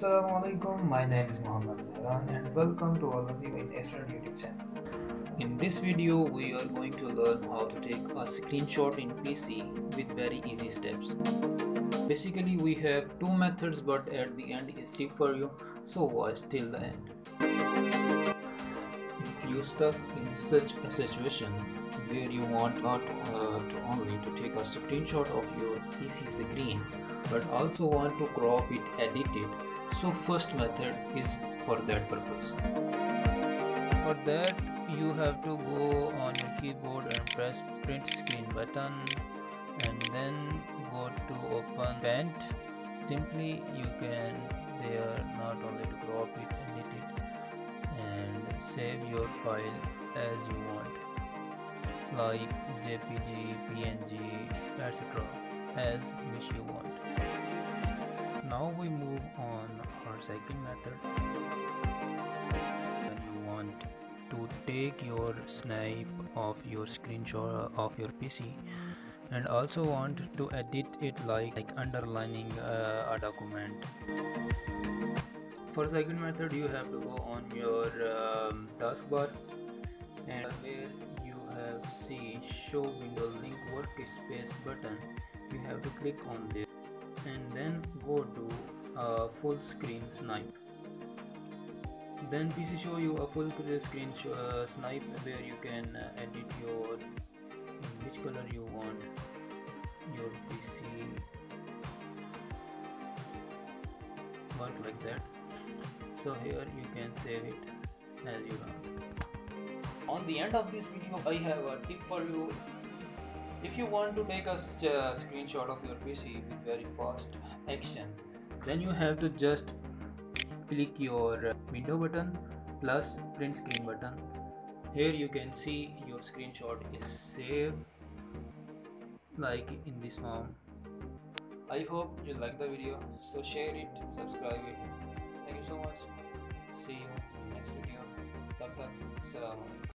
Assalamualaikum, my name is Muhammad Mehran and welcome to all of you in Astron YouTube channel. In this video, we are going to learn how to take a screenshot in PC with very easy steps. Basically, we have two methods but at the end is tip for you, so watch till the end. If you stuck in such a situation where you want not uh, to only to take a screenshot of your PC screen but also want to crop it edit it. So first method is for that purpose. For that you have to go on your keyboard and press print screen button and then go to open paint. Simply you can there not only to crop it edit it and save your file as you want like jpg png etc as wish you want now we move on our second method. When you want to take your snap of your screenshot of your pc and also want to edit it like, like underlining uh, a document. For second method you have to go on your um, taskbar and where you have see show Windows Ink Workspace button you have to click on this and then go to a full screen snipe. Then PC show you a full screen uh, snipe where you can uh, edit your in which color you want your PC work like that. So here you can save it as you want. On the end of this video I have a tip for you if you want to take a uh, screenshot of your PC with very fast action, then you have to just click your window button plus print screen button. Here you can see your screenshot is saved like in this form. I hope you like the video, so share it, subscribe it. Thank you so much. See you in next video. Tak. Assalamualaikum.